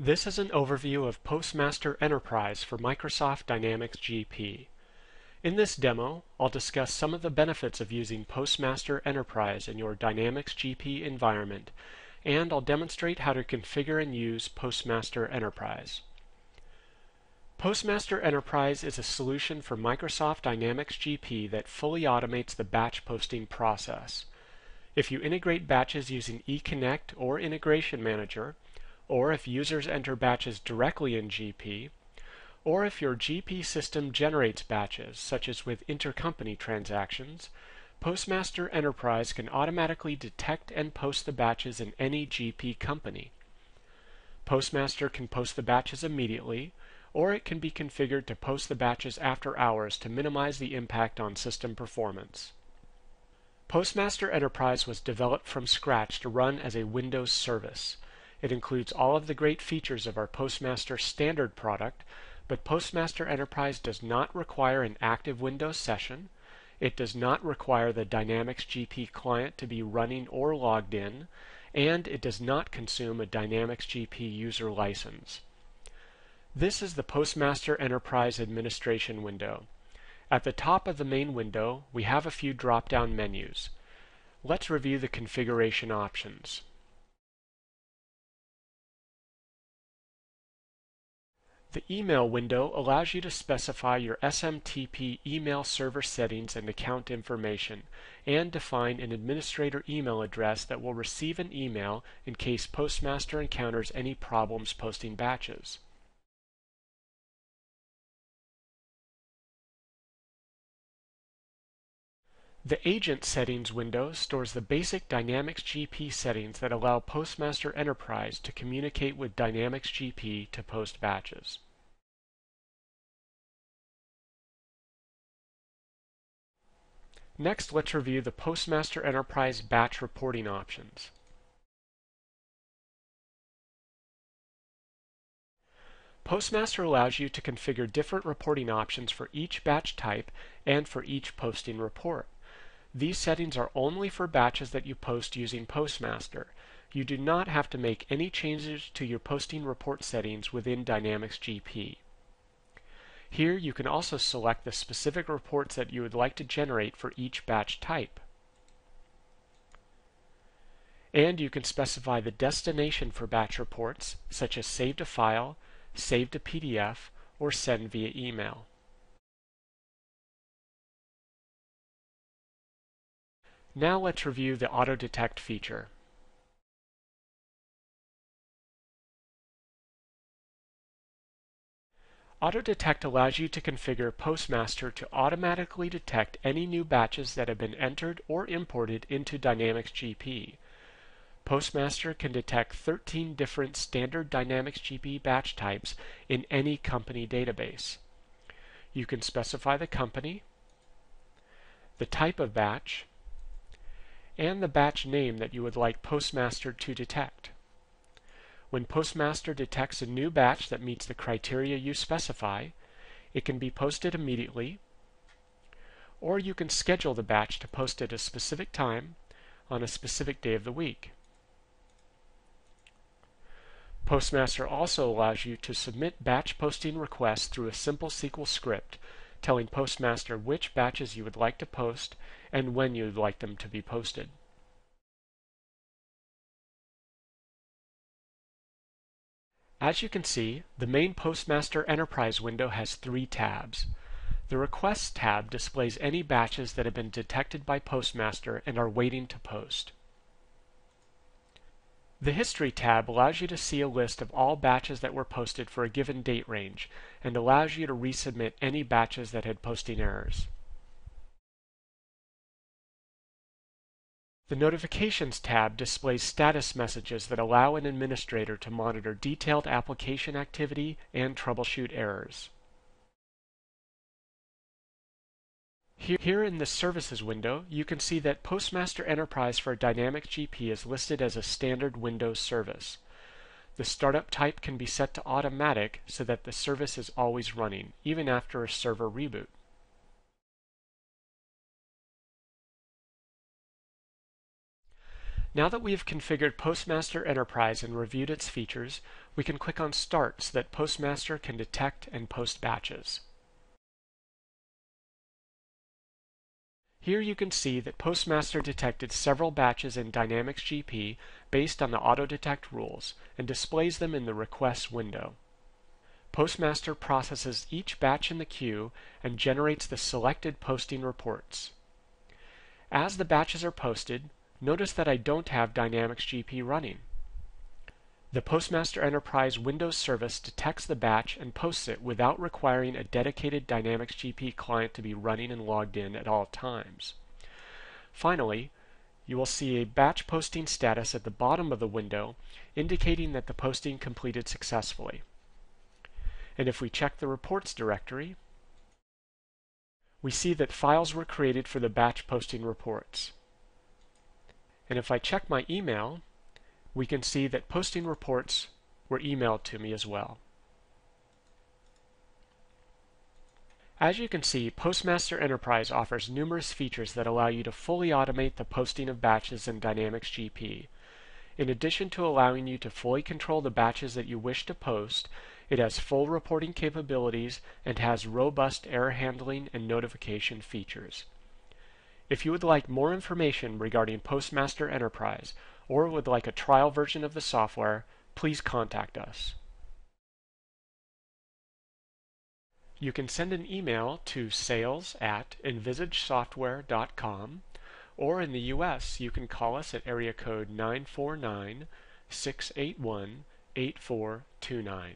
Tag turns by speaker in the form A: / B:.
A: This is an overview of Postmaster Enterprise for Microsoft Dynamics GP. In this demo, I'll discuss some of the benefits of using Postmaster Enterprise in your Dynamics GP environment, and I'll demonstrate how to configure and use Postmaster Enterprise. Postmaster Enterprise is a solution for Microsoft Dynamics GP that fully automates the batch posting process. If you integrate batches using eConnect or Integration Manager, or if users enter batches directly in GP, or if your GP system generates batches, such as with intercompany transactions, Postmaster Enterprise can automatically detect and post the batches in any GP company. Postmaster can post the batches immediately, or it can be configured to post the batches after hours to minimize the impact on system performance. Postmaster Enterprise was developed from scratch to run as a Windows service. It includes all of the great features of our Postmaster Standard product, but Postmaster Enterprise does not require an active Windows session. It does not require the Dynamics GP client to be running or logged in, and it does not consume a Dynamics GP user license. This is the Postmaster Enterprise Administration window. At the top of the main window, we have a few drop-down menus. Let's review the configuration options. The email window allows you to specify your SMTP email server settings and account information, and define an administrator email address that will receive an email in case Postmaster encounters any problems posting batches. The Agent Settings window stores the basic Dynamics GP settings that allow Postmaster Enterprise to communicate with Dynamics GP to post batches. Next, let's review the Postmaster Enterprise batch reporting options. Postmaster allows you to configure different reporting options for each batch type and for each posting report. These settings are only for batches that you post using Postmaster. You do not have to make any changes to your posting report settings within Dynamics GP. Here you can also select the specific reports that you would like to generate for each batch type. And you can specify the destination for batch reports, such as save to file, save to PDF, or send via email. Now let's review the Auto Detect feature. Auto Detect allows you to configure Postmaster to automatically detect any new batches that have been entered or imported into Dynamics GP. Postmaster can detect 13 different standard Dynamics GP batch types in any company database. You can specify the company, the type of batch, and the batch name that you would like Postmaster to detect. When Postmaster detects a new batch that meets the criteria you specify, it can be posted immediately, or you can schedule the batch to post at a specific time on a specific day of the week. Postmaster also allows you to submit batch posting requests through a simple SQL script telling Postmaster which batches you would like to post and when you would like them to be posted. As you can see, the main Postmaster Enterprise window has three tabs. The Requests tab displays any batches that have been detected by Postmaster and are waiting to post. The History tab allows you to see a list of all batches that were posted for a given date range and allows you to resubmit any batches that had posting errors. The Notifications tab displays status messages that allow an administrator to monitor detailed application activity and troubleshoot errors. Here in the Services window, you can see that Postmaster Enterprise for Dynamic GP is listed as a standard Windows service. The startup type can be set to automatic so that the service is always running, even after a server reboot. Now that we have configured Postmaster Enterprise and reviewed its features, we can click on Start so that Postmaster can detect and post batches. Here you can see that Postmaster detected several batches in Dynamics GP based on the auto-detect rules and displays them in the Requests window. Postmaster processes each batch in the queue and generates the selected posting reports. As the batches are posted, notice that I don't have Dynamics GP running. The Postmaster Enterprise Windows service detects the batch and posts it without requiring a dedicated Dynamics GP client to be running and logged in at all times. Finally, you will see a batch posting status at the bottom of the window indicating that the posting completed successfully. And if we check the reports directory, we see that files were created for the batch posting reports. And if I check my email, we can see that posting reports were emailed to me as well. As you can see, Postmaster Enterprise offers numerous features that allow you to fully automate the posting of batches in Dynamics GP. In addition to allowing you to fully control the batches that you wish to post, it has full reporting capabilities and has robust error handling and notification features. If you would like more information regarding Postmaster Enterprise or would like a trial version of the software, please contact us. You can send an email to sales at envisagesoftware.com or in the US you can call us at area code 949 681 8429.